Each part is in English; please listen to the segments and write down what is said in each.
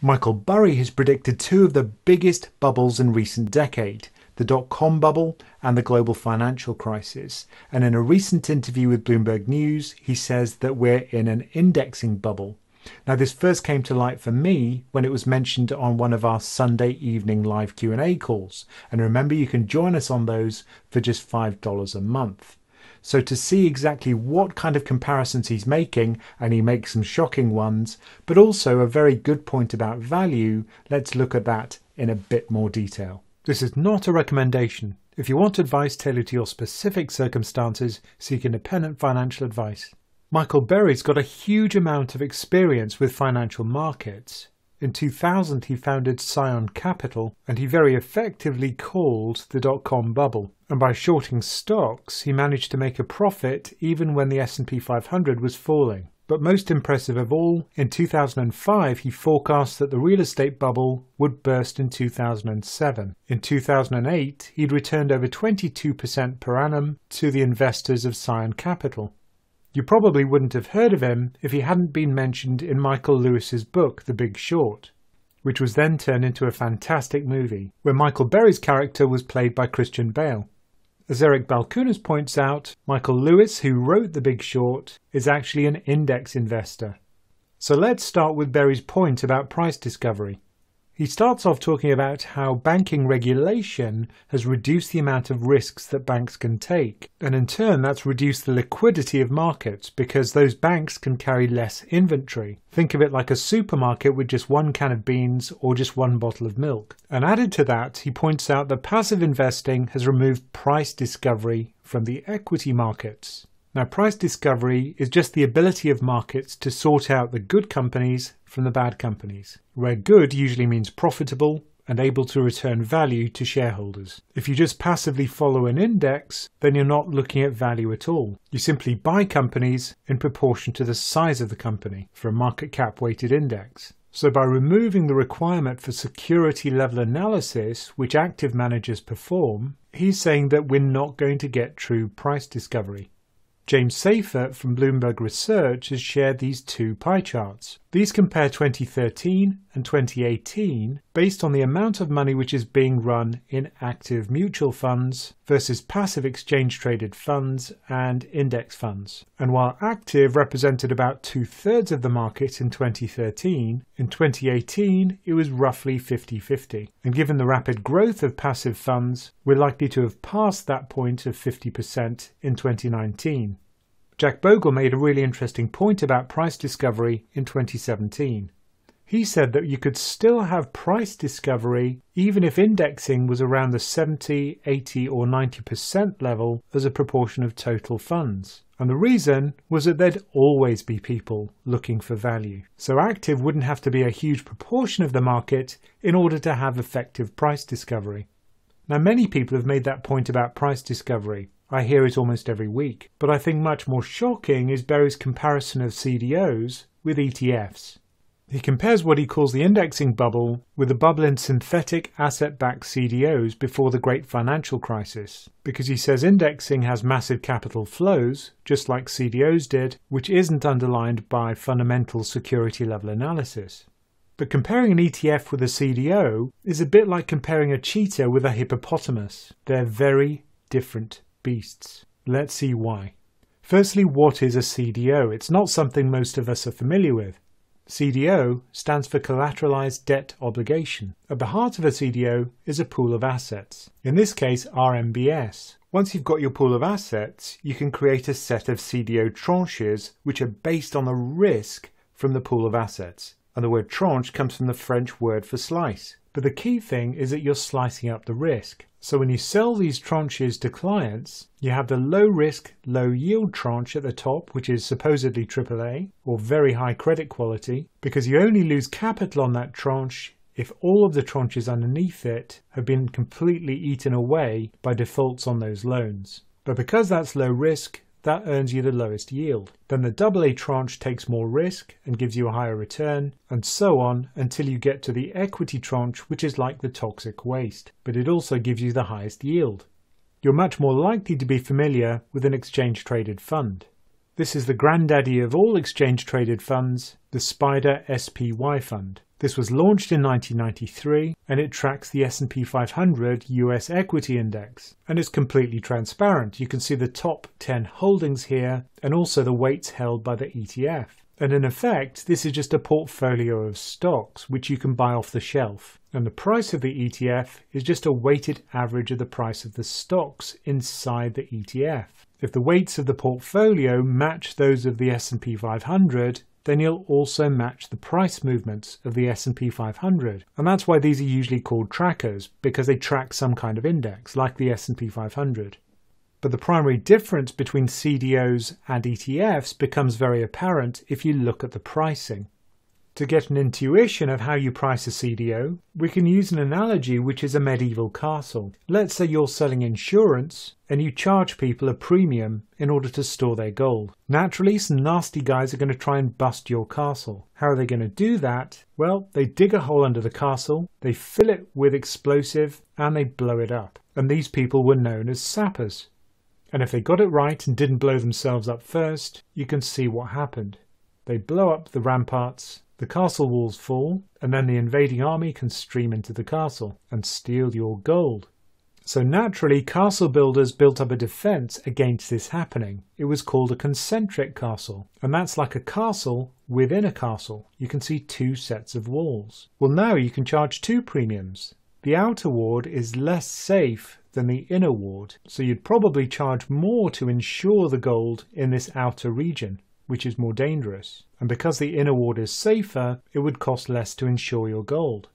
Michael Burry has predicted two of the biggest bubbles in recent decade, the dot-com bubble and the global financial crisis. And in a recent interview with Bloomberg News, he says that we're in an indexing bubble. Now this first came to light for me when it was mentioned on one of our Sunday evening live Q&A calls. And remember you can join us on those for just $5 a month. So to see exactly what kind of comparisons he's making, and he makes some shocking ones, but also a very good point about value, let's look at that in a bit more detail. This is not a recommendation. If you want advice tailored to your specific circumstances, seek independent financial advice. Michael Burry's got a huge amount of experience with financial markets. In 2000, he founded Scion Capital, and he very effectively called the dot-com bubble. And by shorting stocks, he managed to make a profit even when the S&P 500 was falling. But most impressive of all, in 2005 he forecast that the real estate bubble would burst in 2007. In 2008 he'd returned over 22% per annum to the investors of Scion Capital. You probably wouldn't have heard of him if he hadn't been mentioned in Michael Lewis's book The Big Short, which was then turned into a fantastic movie, where Michael Burry's character was played by Christian Bale. As Eric Balchunas points out, Michael Lewis, who wrote The Big Short, is actually an index investor. So let's start with Burry's point about price discovery. He starts off talking about how banking regulation has reduced the amount of risks that banks can take, and in turn that's reduced the liquidity of markets because those banks can carry less inventory. Think of it like a supermarket with just one can of beans or just one bottle of milk. And added to that, he points out that passive investing has removed price discovery from the equity markets. Now, price discovery is just the ability of markets to sort out the good companies from the bad companies, where good usually means profitable and able to return value to shareholders. If you just passively follow an index, then you're not looking at value at all. You simply buy companies in proportion to the size of the company for a market cap weighted index. So by removing the requirement for security level analysis, which active managers perform, he's saying that we're not going to get true price discovery. James Seyffart from Bloomberg Research has shared these two pie charts. These compare 2013 and 2018 based on the amount of money which is being run in active mutual funds versus passive exchange traded funds and index funds. And while active represented about two thirds of the market in 2013, in 2018 it was roughly 50 50. And given the rapid growth of passive funds, we're likely to have passed that point of 50% in 2019. Jack Bogle made a really interesting point about price discovery in 2017. He said that you could still have price discovery even if indexing was around the 70, 80, or 90% level as a proportion of total funds. And the reason was that there'd always be people looking for value. So active wouldn't have to be a huge proportion of the market in order to have effective price discovery. Now, many people have made that point about price discovery. I hear it almost every week. But I think much more shocking is Burry's comparison of CDOs with ETFs. He compares what he calls the indexing bubble with the bubble in synthetic asset backed CDOs before the great financial crisis, because he says indexing has massive capital flows, just like CDOs did, which isn't underlined by fundamental security level analysis. But comparing an ETF with a CDO is a bit like comparing a cheetah with a hippopotamus. They're very different beasts. Let's see why. Firstly, what is a CDO? It's not something most of us are familiar with. CDO stands for Collateralized Debt Obligation. At the heart of a CDO is a pool of assets, in this case RMBS. Once you've got your pool of assets, you can create a set of CDO tranches which are based on the risk from the pool of assets. And the word tranche comes from the French word for slice. But the key thing is that you're slicing up the risk. So when you sell these tranches to clients, you have the low risk, low yield tranche at the top, which is supposedly AAA or very high credit quality, because you only lose capital on that tranche if all of the tranches underneath it have been completely eaten away by defaults on those loans. But because that's low risk, that earns you the lowest yield. Then the AA tranche takes more risk and gives you a higher return, and so on until you get to the equity tranche, which is like the toxic waste, but it also gives you the highest yield. You're much more likely to be familiar with an exchange traded fund. This is the granddaddy of all exchange traded funds, the SPDR SPY fund. This was launched in 1993 and it tracks the S&P 500 US equity index and it's completely transparent. You can see the top 10 holdings here and also the weights held by the ETF. And in effect, this is just a portfolio of stocks which you can buy off the shelf. And the price of the ETF is just a weighted average of the price of the stocks inside the ETF. If the weights of the portfolio match those of the S&P 500, then you'll also match the price movements of the S&P 500. And that's why these are usually called trackers because they track some kind of index like the S&P 500. But the primary difference between CDOs and ETFs becomes very apparent if you look at the pricing. To get an intuition of how you price a CDO, we can use an analogy which is a medieval castle. Let's say you're selling insurance and you charge people a premium in order to store their gold. Naturally, some nasty guys are going to try and bust your castle. How are they going to do that? Well, they dig a hole under the castle, they fill it with explosive, and they blow it up. And these people were known as sappers. And if they got it right and didn't blow themselves up first, you can see what happened. They blow up the ramparts, the castle walls fall, and then the invading army can stream into the castle and steal your gold. So naturally, castle builders built up a defense against this happening. It was called a concentric castle, and that's like a castle within a castle. You can see two sets of walls. Well, now you can charge two premiums. The outer ward is less safe than the inner ward, so you'd probably charge more to insure the gold in this outer region, which is more dangerous. And because the inner ward is safer, it would cost less to insure your gold.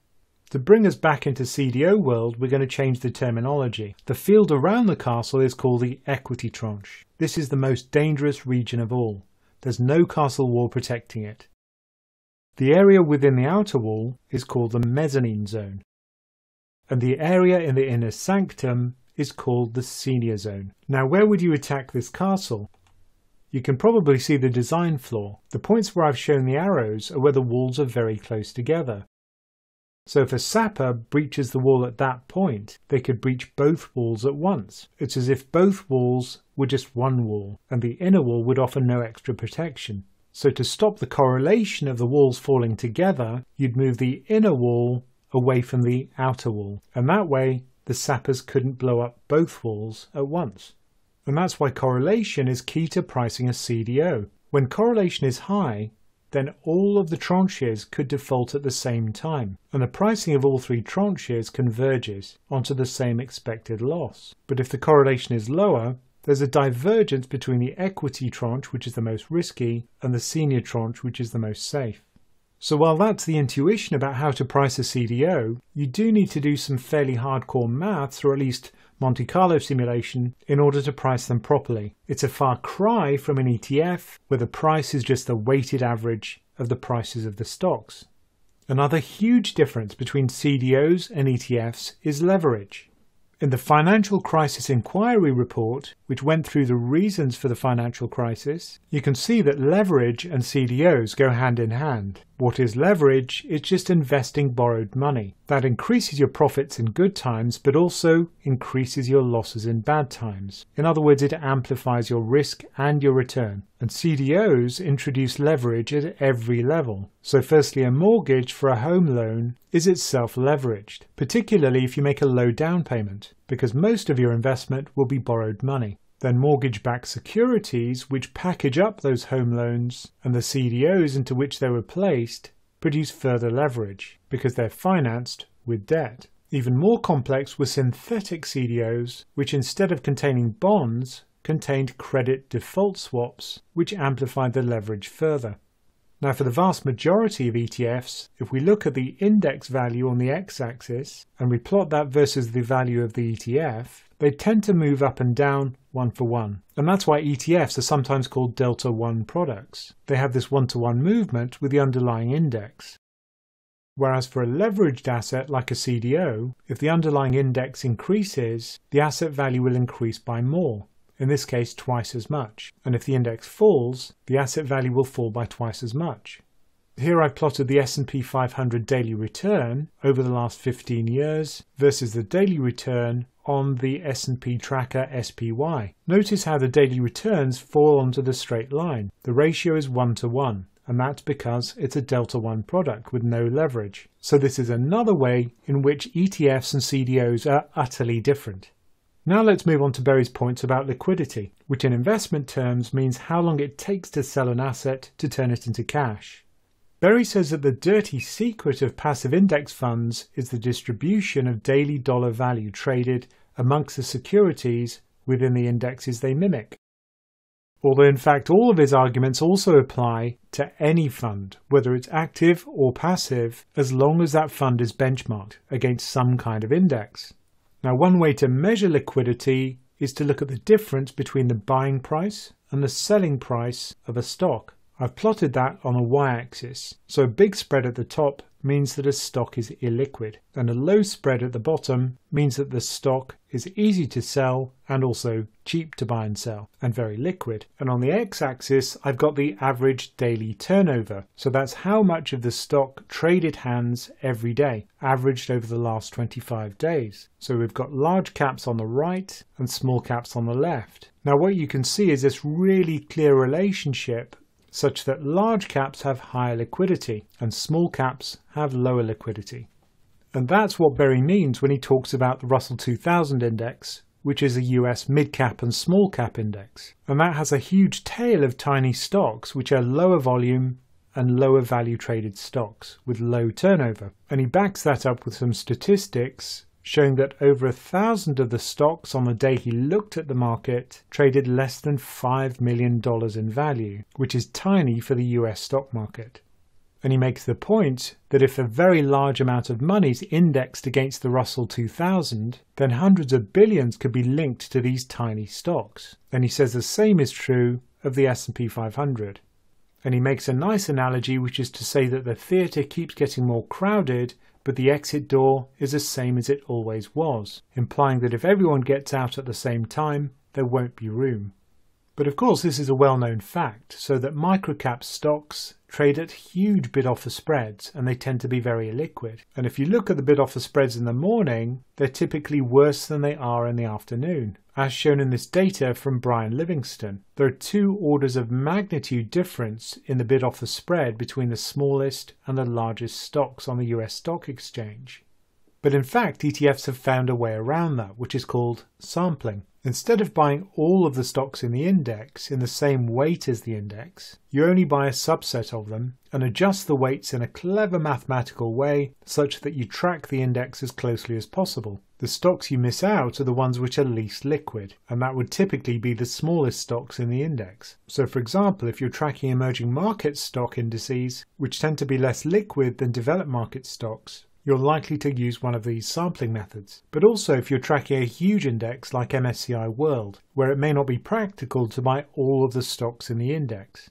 To bring us back into CDO world, we're going to change the terminology. The field around the castle is called the equity tranche. This is the most dangerous region of all. There's no castle wall protecting it. The area within the outer wall is called the mezzanine zone and the area in the inner sanctum is called the senior zone. Now where would you attack this castle? You can probably see the design flaw. The points where I've shown the arrows are where the walls are very close together. So if a sapper breaches the wall at that point, they could breach both walls at once. It's as if both walls were just one wall, and the inner wall would offer no extra protection. So to stop the correlation of the walls falling together, you'd move the inner wall away from the outer wall, and that way the sappers couldn't blow up both walls at once. And that's why correlation is key to pricing a CDO. When correlation is high, then all of the tranches could default at the same time, and the pricing of all three tranches converges onto the same expected loss. But if the correlation is lower, there's a divergence between the equity tranche, which is the most risky, and the senior tranche, which is the most safe. So while that's the intuition about how to price a CDO, you do need to do some fairly hardcore maths or at least Monte Carlo simulation in order to price them properly. It's a far cry from an ETF where the price is just the weighted average of the prices of the stocks. Another huge difference between CDOs and ETFs is leverage. In the Financial Crisis Inquiry report, which went through the reasons for the financial crisis, you can see that leverage and CDOs go hand in hand. What is leverage? It's just investing borrowed money. That increases your profits in good times, but also increases your losses in bad times. In other words, it amplifies your risk and your return. And CDOs introduce leverage at every level. So, firstly, a mortgage for a home loan is itself leveraged, particularly if you make a low down payment, because most of your investment will be borrowed money then mortgage backed securities, which package up those home loans and the CDOs into which they were placed, produce further leverage because they're financed with debt. Even more complex were synthetic CDOs, which instead of containing bonds, contained credit default swaps, which amplified the leverage further. Now, for the vast majority of ETFs, if we look at the index value on the x axis and we plot that versus the value of the ETF, they tend to move up and down one for one. And that's why ETFs are sometimes called delta 1 products. They have this one to one movement with the underlying index. Whereas for a leveraged asset like a CDO, if the underlying index increases, the asset value will increase by more, in this case twice as much. And if the index falls, the asset value will fall by twice as much. Here I've plotted the S&P 500 daily return over the last 15 years versus the daily return on the S&P tracker SPY. Notice how the daily returns fall onto the straight line. The ratio is 1 to 1 and that's because it's a Delta 1 product with no leverage. So this is another way in which ETFs and CDOs are utterly different. Now let's move on to Burry's points about liquidity, which in investment terms means how long it takes to sell an asset to turn it into cash. Burry says that the dirty secret of passive index funds is the distribution of daily dollar value traded amongst the securities within the indexes they mimic although in fact all of his arguments also apply to any fund, whether it's active or passive, as long as that fund is benchmarked against some kind of index. Now, one way to measure liquidity is to look at the difference between the buying price and the selling price of a stock. I've plotted that on a y-axis, so a big spread at the top means that a stock is illiquid, and a low spread at the bottom means that the stock is easy to sell and also cheap to buy and sell, and very liquid. And on the x-axis, I've got the average daily turnover, so that's how much of the stock traded hands every day, averaged over the last 25 days. So we've got large caps on the right and small caps on the left. Now what you can see is this really clear relationship such that large caps have higher liquidity and small caps have lower liquidity. And that's what Burry means when he talks about the Russell 2000 index, which is a US mid cap and small cap index. And that has a huge tail of tiny stocks, which are lower volume and lower value traded stocks with low turnover. And he backs that up with some statistics showing that over a thousand of the stocks on the day he looked at the market traded less than $5 million in value, which is tiny for the US stock market. And he makes the point that if a very large amount of money is indexed against the Russell 2000, then hundreds of billions could be linked to these tiny stocks. And he says the same is true of the S&P 500. And he makes a nice analogy, which is to say that the theatre keeps getting more crowded but the exit door is the same as it always was, implying that if everyone gets out at the same time, there won't be room. But of course, this is a well known fact, so that microcap stocks trade at huge bid offer spreads and they tend to be very illiquid. And if you look at the bid offer spreads in the morning, they're typically worse than they are in the afternoon. As shown in this data from Brian Livingston, there are two orders of magnitude difference in the bid offer spread between the smallest and the largest stocks on the US stock exchange. But in fact, ETFs have found a way around that, which is called sampling. Instead of buying all of the stocks in the index in the same weight as the index, you only buy a subset of them and adjust the weights in a clever mathematical way such that you track the index as closely as possible. The stocks you miss out are the ones which are least liquid, and that would typically be the smallest stocks in the index. So, for example, if you're tracking emerging market stock indices, which tend to be less liquid than developed market stocks, you're likely to use one of these sampling methods. But also if you're tracking a huge index like MSCI World, where it may not be practical to buy all of the stocks in the index.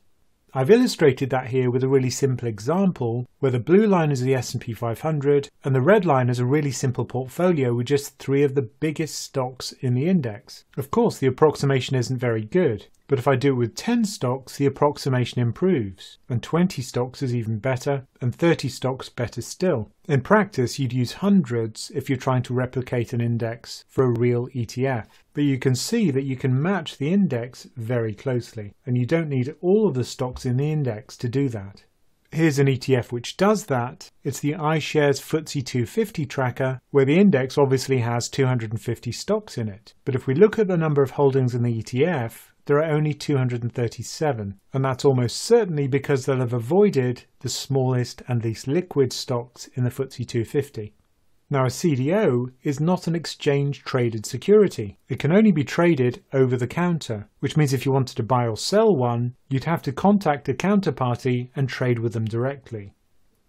I've illustrated that here with a really simple example where the blue line is the S&P 500 and the red line is a really simple portfolio with just three of the biggest stocks in the index. Of course, the approximation isn't very good, but if I do it with 10 stocks, the approximation improves, and 20 stocks is even better, and 30 stocks better still. In practice, you'd use hundreds if you're trying to replicate an index for a real ETF. But you can see that you can match the index very closely, and you don't need all of the stocks in the index to do that. Here's an ETF which does that. It's the iShares FTSE 250 tracker, where the index obviously has 250 stocks in it. But if we look at the number of holdings in the ETF, there are only 237, and that's almost certainly because they'll have avoided the smallest and least liquid stocks in the FTSE 250. Now, a CDO is not an exchange traded security. It can only be traded over the counter, which means if you wanted to buy or sell one, you'd have to contact a counterparty and trade with them directly.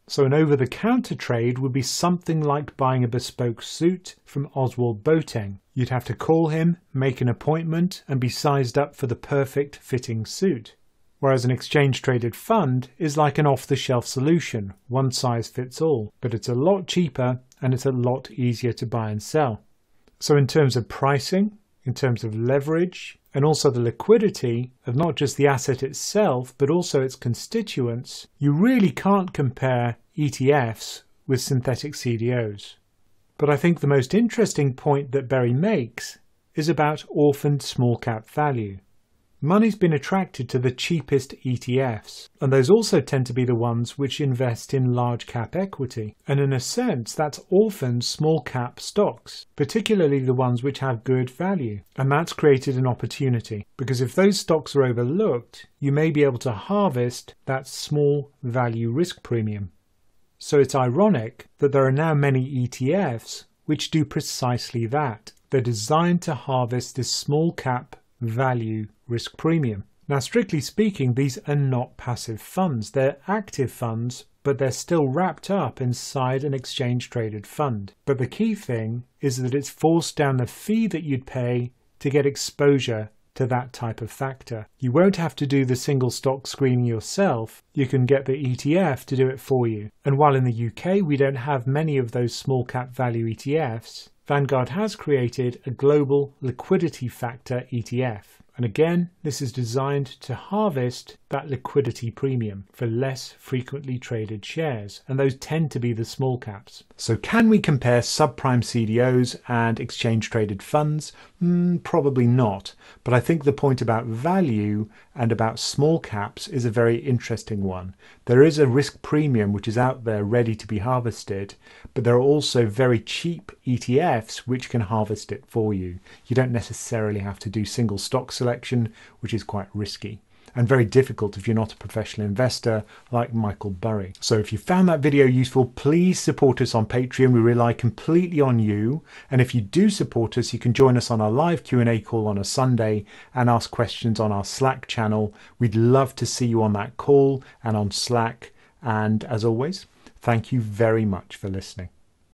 So an over-the-counter trade would be something like buying a bespoke suit from Ozwald Boateng. You'd have to call him, make an appointment, and be sized up for the perfect fitting suit. Whereas an exchange-traded fund is like an off-the-shelf solution, one size fits all, but it's a lot cheaper and it's a lot easier to buy and sell. So in terms of pricing, in terms of leverage, and also the liquidity of not just the asset itself, but also its constituents, you really can't compare ETFs with synthetic CDOs. But I think the most interesting point that Burry makes is about orphaned small cap value. money's been attracted to the cheapest ETFs, and those also tend to be the ones which invest in large cap equity. And in a sense, that's orphaned small cap stocks, particularly the ones which have good value. And that's created an opportunity, because if those stocks are overlooked, you may be able to harvest that small value risk premium. So it's ironic that there are now many ETFs which do precisely that. They're designed to harvest this small cap value risk premium. Now, strictly speaking, these are not passive funds. They're active funds, but they're still wrapped up inside an exchange traded fund. But the key thing is that it's forced down the fee that you'd pay to get exposure to that type of factor. You won't have to do the single stock screening yourself. You can get the ETF to do it for you. And while in the UK we don't have many of those small cap value ETFs, Vanguard has created a global liquidity factor ETF. And again, this is designed to harvest that liquidity premium for less frequently traded shares, and those tend to be the small caps. So, can we compare subprime CDOs and exchange traded funds? Mm, probably not. But I think the point about value and about small caps is a very interesting one. There is a risk premium which is out there ready to be harvested, but there are also very cheap ETFs which can harvest it for you. You don't necessarily have to do single stock selection, which is quite risky and very difficult if you're not a professional investor like Michael Burry. So if you found that video useful, please support us on Patreon. We rely completely on you. And if you do support us, you can join us on our live Q&A call on a Sunday and ask questions on our Slack channel. We'd love to see you on that call and on Slack. And as always, thank you very much for listening.